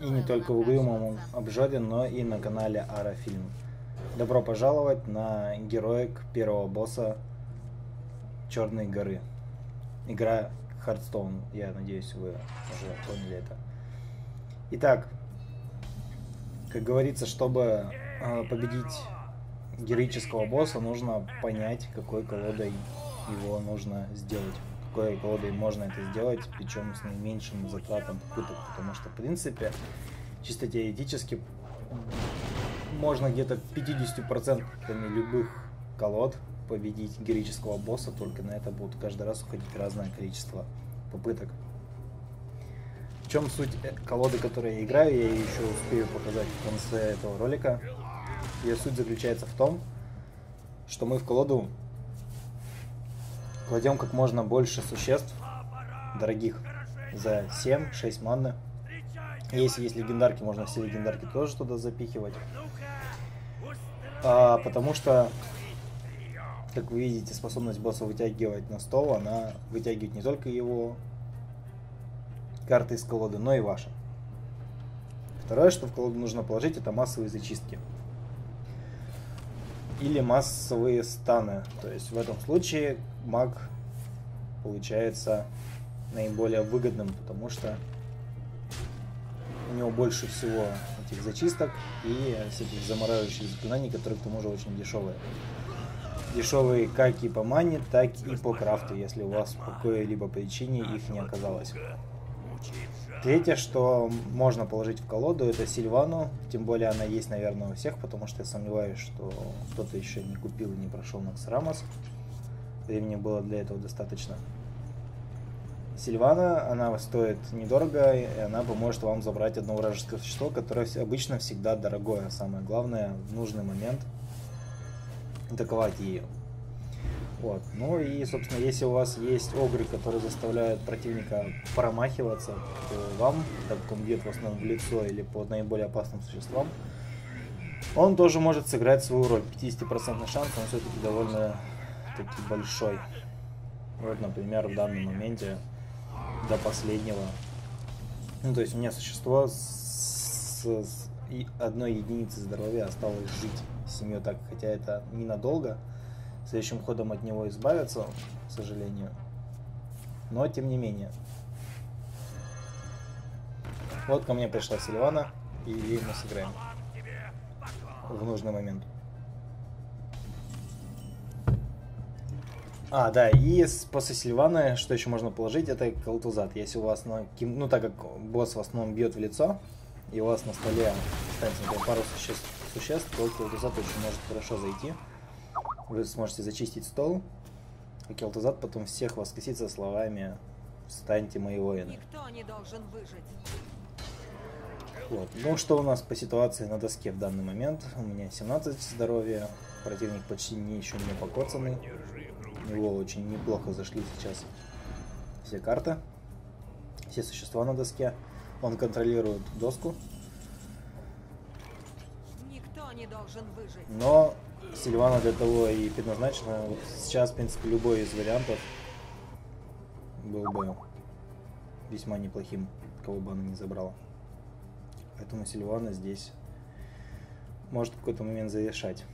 И не только в угрюмом обжоре, но и на канале Арафильм. Добро пожаловать на героик первого босса Черной горы. Игра Hearthstone, я надеюсь, вы уже поняли это. Итак, как говорится, чтобы э, победить героического босса, нужно понять, какой колодой его нужно сделать. Какой колодой можно это сделать, причем с наименьшим затратом попыток, потому что, в принципе, чисто теоретически можно где-то 50% любых колод победить героического босса, только на это будут каждый раз уходить разное количество попыток. В чем суть э, колоды, которые я играю, я еще успею показать в конце этого ролика. Ее суть заключается в том, что мы в колоду кладем как можно больше существ дорогих за 7-6 манны. Если есть легендарки, можно все легендарки тоже туда запихивать. А, потому что, как вы видите, способность босса вытягивать на стол, она вытягивает не только его карты из колоды, но и ваши. Второе, что в колоду нужно положить, это массовые зачистки. Или массовые станы. То есть в этом случае маг получается наиболее выгодным, потому что у него больше всего этих зачисток и всяких замораживающих заклинаний, которые к тому же очень дешевые. Дешевые как и по мане, так и по крафту, если у вас по какой-либо причине их не оказалось. Третье, что можно положить в колоду, это Сильвану. Тем более она есть, наверное, у всех, потому что я сомневаюсь, что кто-то еще не купил и не прошел Макс Рамос. Времени было для этого достаточно. Сильвана, она стоит недорого, и она поможет вам забрать одно вражеское существо, которое обычно всегда дорогое. Самое главное, в нужный момент атаковать ее. Вот. Ну и, собственно, если у вас есть огры, которые заставляют противника промахиваться, то вам, так как он бьет в основном в лицо или по наиболее опасным существам, он тоже может сыграть свою роль. 50% шанс, он все-таки довольно таки большой. Вот, например, в данном моменте до последнего. Ну, то есть у меня существо с, с одной единицей здоровья осталось жить семью так, хотя это ненадолго. Следующим ходом от него избавиться, к сожалению. Но тем не менее. Вот ко мне пришла Сильвана, и мы сыграем в нужный момент. А, да, и после Сильвана, что еще можно положить, это Калтузат. Если у вас, на, ну так как босс в основном бьет в лицо, и у вас на столе останется пару существ, существ, то Калтузат очень может хорошо зайти. Вы сможете зачистить стол, и Келтузат потом всех воскресится словами «Встаньте, мои воины». Никто не должен выжить. Вот. Ну, что у нас по ситуации на доске в данный момент? У меня 17 здоровья, противник почти не, еще не покоцанный него очень неплохо зашли сейчас все карты, все существа на доске. Он контролирует доску. Никто не должен выжить. Но Сильвана для того и предназначена. Вот сейчас, в принципе, любой из вариантов был бы весьма неплохим, кого бы она не забрала. Поэтому Сильвана здесь может в какой-то момент завершать.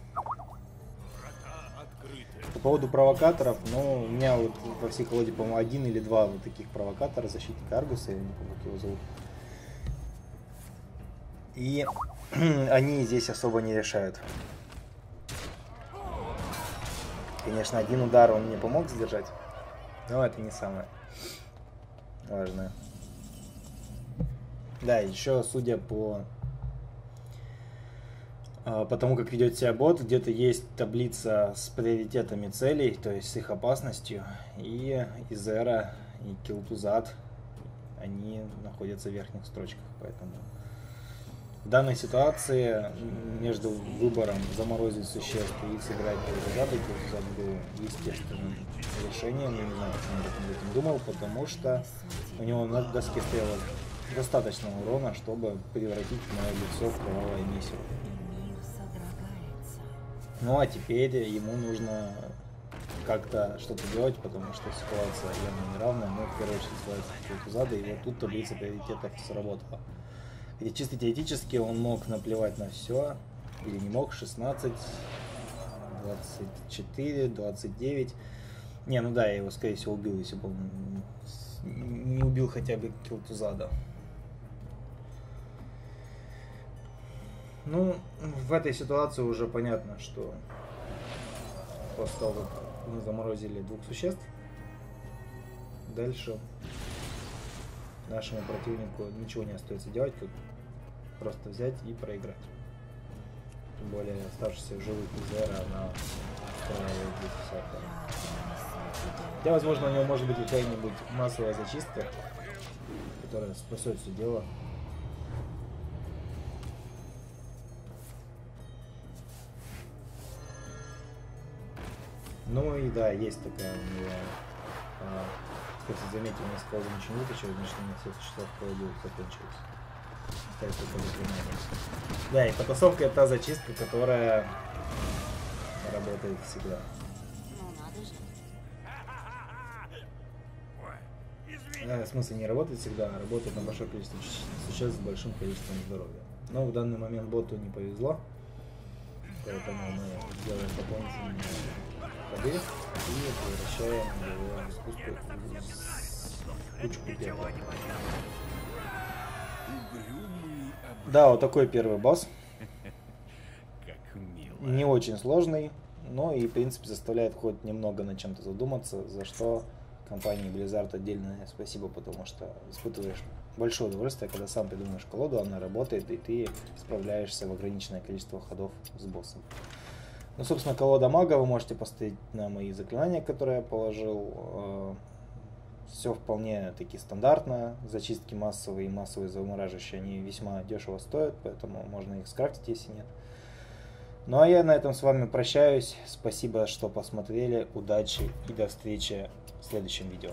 По поводу провокаторов, ну, у меня вот во всей колоде, по-моему, один или два вот таких провокатора, защитника Аргуса, я не помню, как его зовут. И они здесь особо не решают. Конечно, один удар он мне помог сдержать, но это не самое важное. Да, еще судя по а, потому как ведет себя бот, где-то есть таблица с приоритетами целей, то есть с их опасностью, и Изера и Килтузат, они находятся в верхних строчках, поэтому в данной ситуации между выбором заморозить существ и сыграть Килтузат был естественным решением, я не знаю, почему он об этом думал, потому что у него на доске стояло достаточно урона, чтобы превратить мое лицо в кровавое месиво. Ну а теперь ему нужно как-то что-то делать, потому что ситуация явно неравная, но в первую очередь ситуация Зада, и вот тут таблица приоритетов сработала. И чисто теоретически он мог наплевать на все, или не мог, 16, 24, 29. Не, ну да, я его, скорее всего, убил, если бы он не убил хотя бы Килтузада. Ну, в этой ситуации уже понятно, что после того, как мы заморозили двух существ, дальше нашему противнику ничего не остается делать, как просто взять и проиграть. Тем более оставшийся в живых Зера, она устраивает здесь всякое. Хотя, возможно, у него может быть какая-нибудь массовая зачистка, которая спасет все дело. Ну и да, есть такая у меня. Кстати, заметил, у нас колоду ничего не вытащил, значит, у меня все существа в колоду закончились. Ставить только заклинание. Да, и потасовка это та зачистка, которая работает всегда. А, в смысле не работает всегда, а работает на большое количество существ с большим количеством здоровья. Но в данный момент боту не повезло, поэтому мы делаем дополнительные ходы и превращаем его в кучку пепла. Да, вот такой первый босс. Не очень сложный, но и в принципе заставляет хоть немного над чем-то задуматься, за что компании Blizzard отдельное спасибо, потому что испытываешь большое удовольствие, когда сам придумаешь колоду, она работает, и ты справляешься в ограниченное количество ходов с боссом. Ну, собственно, колода мага вы можете поставить на мои заклинания, которые я положил. Э, Все вполне таки стандартно. Зачистки массовые и массовые замораживающие, они весьма дешево стоят, поэтому можно их скрафтить, если нет. Ну а я на этом с вами прощаюсь. Спасибо, что посмотрели. Удачи и до встречи в следующем видео.